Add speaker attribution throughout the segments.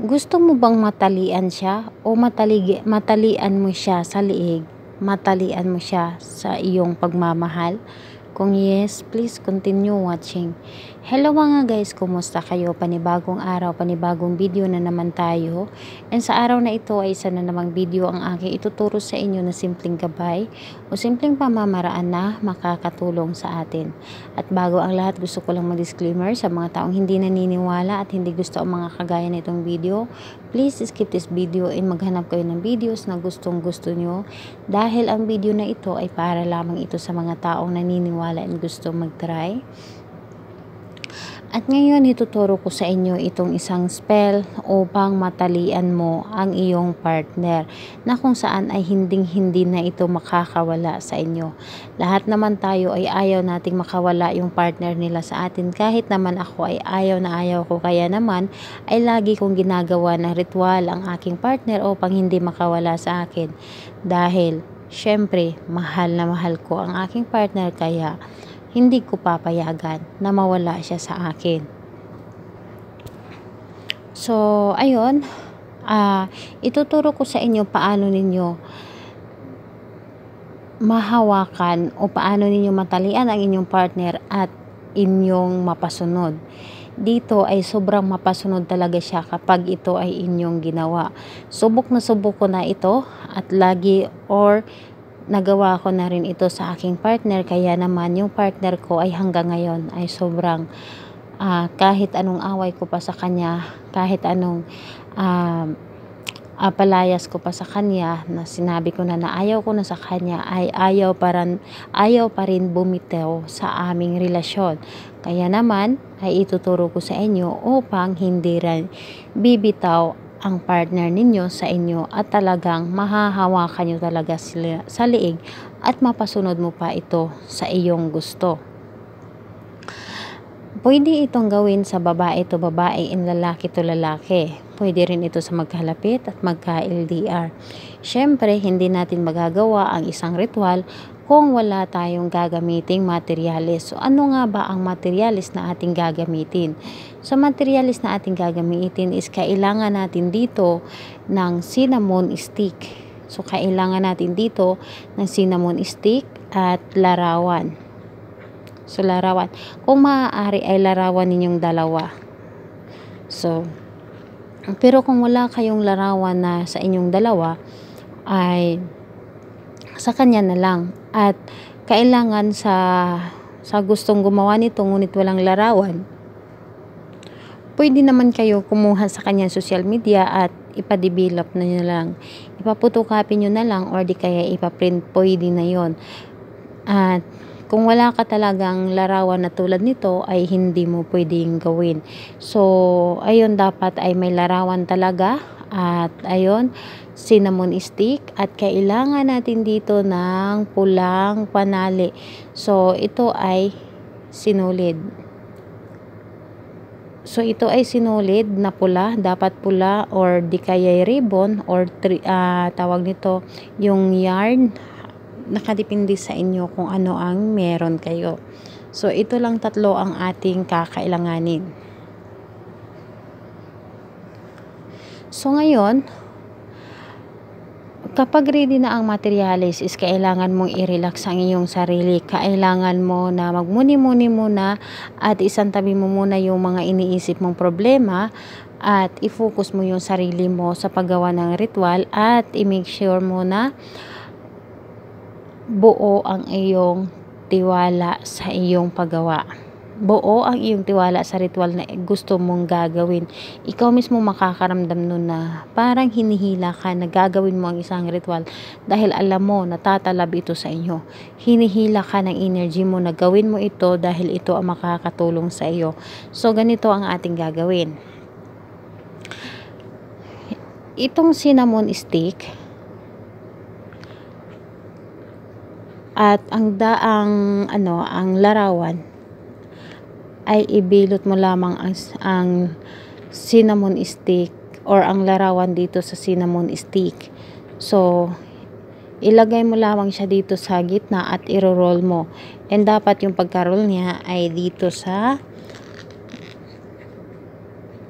Speaker 1: Gusto mo bang matalian siya o mataligi, matalian mo siya sa liig? Matalian mo siya sa iyong pagmamahal? Kung yes, please continue watching. Hello mga guys, kumusta kayo? Panibagong araw, panibagong video na naman tayo. And sa araw na ito ay isa na namang video ang aking ituturo sa inyo na simpleng gabay o simpleng pamamaraan na makakatulong sa atin. At bago ang lahat, gusto ko lang mag-disclaimer sa mga taong hindi naniniwala at hindi gusto ang mga kagaya na itong video. Please skip this video and maghanap kayo ng videos na gustong gusto nyo dahil ang video na ito ay para lamang ito sa mga taong naniniwala and gusto mag-try. At ngayon, ituturo ko sa inyo itong isang spell upang matalian mo ang iyong partner na kung saan ay hinding-hindi na ito makakawala sa inyo. Lahat naman tayo ay ayaw nating makawala yung partner nila sa atin. Kahit naman ako ay ayaw na ayaw ko. Kaya naman ay lagi kong ginagawa ng ritual ang aking partner upang hindi makawala sa akin. Dahil, syempre, mahal na mahal ko ang aking partner kaya hindi ko papayagan na mawala siya sa akin. So, ayun, uh, ituturo ko sa inyo paano ninyo mahawakan o paano ninyo matalian ang inyong partner at inyong mapasunod. Dito ay sobrang mapasunod talaga siya kapag ito ay inyong ginawa. Subok na subok ko na ito at lagi or nagawa ko na rin ito sa aking partner kaya naman yung partner ko ay hanggang ngayon ay sobrang uh, kahit anong away ko pa sa kanya kahit anong uh, uh, palayas ko pa sa kanya na sinabi ko na na ayaw ko na sa kanya ay ayaw pa ayaw pa rin bumitaw sa aming relasyon. Kaya naman ay ituturo ko sa inyo upang hindi rin bibitaw ang partner ninyo sa inyo at talagang mahahawakan nyo talaga sila sa liig at mapasunod mo pa ito sa iyong gusto. Pwede itong gawin sa babae to babae in lalaki to lalaki. Pwede rin ito sa magkalapit at magka-LDR. Siyempre, hindi natin magagawa ang isang ritual kung wala tayong gagamiting materialis. So, ano nga ba ang materialis na ating gagamitin? So, materialis na ating gagamitin is kailangan natin dito ng cinnamon stick. So, kailangan natin dito ng cinnamon stick at larawan. So, larawan. Kung maaari ay larawan ninyong dalawa. So, pero kung wala kayong larawan na sa inyong dalawa, ay sa kanya na lang. At kailangan sa sa gustong gumawa nito ngunit walang larawan pwede naman kayo kumuha sa kanyang social media at ipa-develop na nyo lang. Ipaputokopy nyo na lang or di kaya ipaprint pwede na yon at kung wala ka talagang larawan na tulad nito ay hindi mo pwedeng gawin. So ayun dapat ay may larawan talaga at ayun cinnamon stick at kailangan natin dito ng pulang panali. So ito ay sinulid. So ito ay sinulid na pula, dapat pula or di kaya ribbon or tri, uh, tawag nito yung yarn. Nakadepende sa inyo kung ano ang meron kayo. So ito lang tatlo ang ating kakailanganin. So ngayon, kapag ready na ang materialis is kailangan mong i-relax ang iyong sarili. Kailangan mo na magmuni-muni muna at isang tabi mo muna yung mga iniisip mong problema at i-focus mo yung sarili mo sa paggawa ng ritual at i-make sure mo na buo ang iyong tiwala sa iyong paggawa buo ang iyong tiwala sa ritual na gusto mong gagawin. Ikaw mismo makakaramdam nun na parang hinihila ka na gagawin mo ang isang ritual dahil alam mo natatalab ito sa inyo. Hinihila ka ng energy mo na gawin mo ito dahil ito ang makakatulong sa iyo. So ganito ang ating gagawin. Itong cinnamon stick, at ang daang ano ang larawan ay ibilot mo lamang ang, ang cinnamon stick or ang larawan dito sa cinnamon stick. So, ilagay mo lamang siya dito sa gitna at iro-roll mo. And dapat yung pagka-roll niya ay dito sa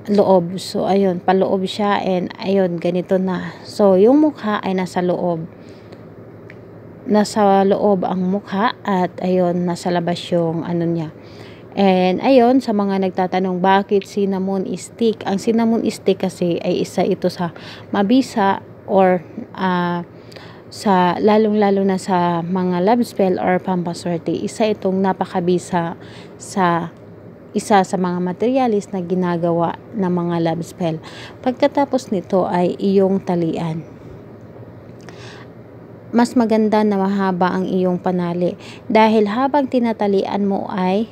Speaker 1: loob. So, ayun, paloob siya and ayun, ganito na. So, yung mukha ay nasa loob. Nasa loob ang mukha at ayun, nasa labas yung ano niya. And ayun, sa mga nagtatanong bakit cinnamon stick. Ang cinnamon stick kasi ay isa ito sa mabisa or uh, sa lalong-lalo na sa mga love spell or pampaswerte. Isa itong napakabisa sa isa sa mga materialis na ginagawa ng mga love spell. Pagkatapos nito ay iyong talian mas maganda na mahaba ang iyong panali dahil habang tinatalian mo ay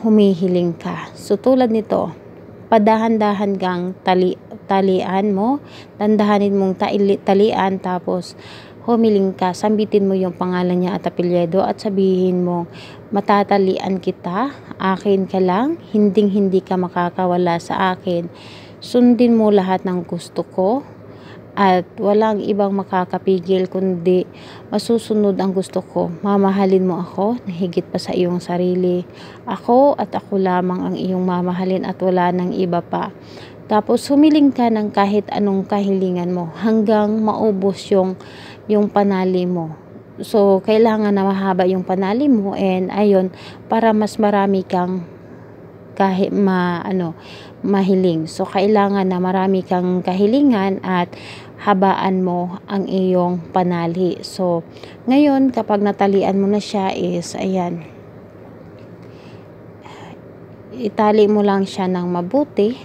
Speaker 1: humihiling ka. So tulad nito, padahan-dahan kang tali, talian mo, tandahanin mong tali, talian tapos humiling ka, sambitin mo yung pangalan niya at apelyedo at sabihin mo, matatalian kita, akin ka lang, hinding hindi ka makakawala sa akin. Sundin mo lahat ng gusto ko, at walang ibang makakapigil kundi masusunod ang gusto ko. Mamahalin mo ako na higit pa sa iyong sarili. Ako at ako lamang ang iyong mamahalin at wala nang iba pa. Tapos humiling ka ng kahit anong kahilingan mo hanggang maubos yung, yung panali mo. So, kailangan na mahaba yung panali mo and ayun, para mas marami kang kahit ma ano mahiling. So kailangan na marami kang kahilingan at habaan mo ang iyong panali. So ngayon kapag natalian mo na siya is ayan itali mo lang siya ng mabuti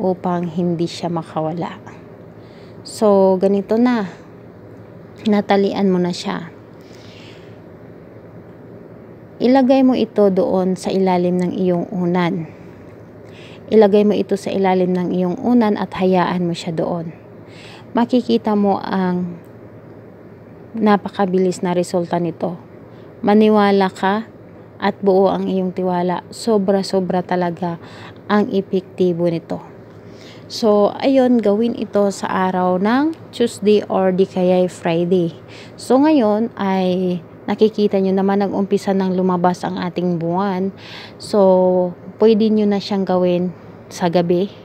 Speaker 1: upang hindi siya makawala. So ganito na natalian mo na siya ilagay mo ito doon sa ilalim ng iyong unan. Ilagay mo ito sa ilalim ng iyong unan at hayaan mo siya doon. Makikita mo ang napakabilis na resulta nito. Maniwala ka at buo ang iyong tiwala. Sobra-sobra talaga ang epektibo nito. So, ayun, gawin ito sa araw ng Tuesday or di kaya Friday. So, ngayon ay nakikita nyo naman nag-umpisa ng lumabas ang ating buwan. So, pwede nyo na siyang gawin sa gabi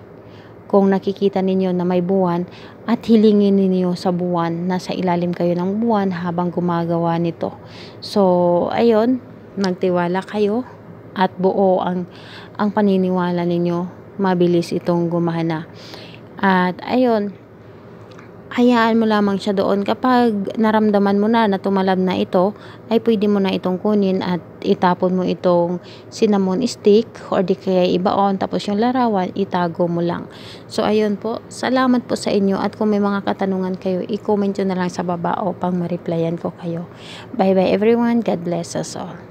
Speaker 1: kung nakikita ninyo na may buwan at hilingin ninyo sa buwan na sa ilalim kayo ng buwan habang gumagawa nito. So, ayun, nagtiwala kayo at buo ang ang paniniwala ninyo mabilis itong gumana. At ayun, hayaan mo lamang siya doon. Kapag naramdaman mo na na tumalab na ito, ay pwede mo na itong kunin at itapon mo itong cinnamon stick or di kaya ibaon. Tapos yung larawan, itago mo lang. So, ayun po. Salamat po sa inyo. At kung may mga katanungan kayo, i-comment nyo na lang sa baba upang ma-replyan ko kayo. Bye-bye everyone. God bless us all.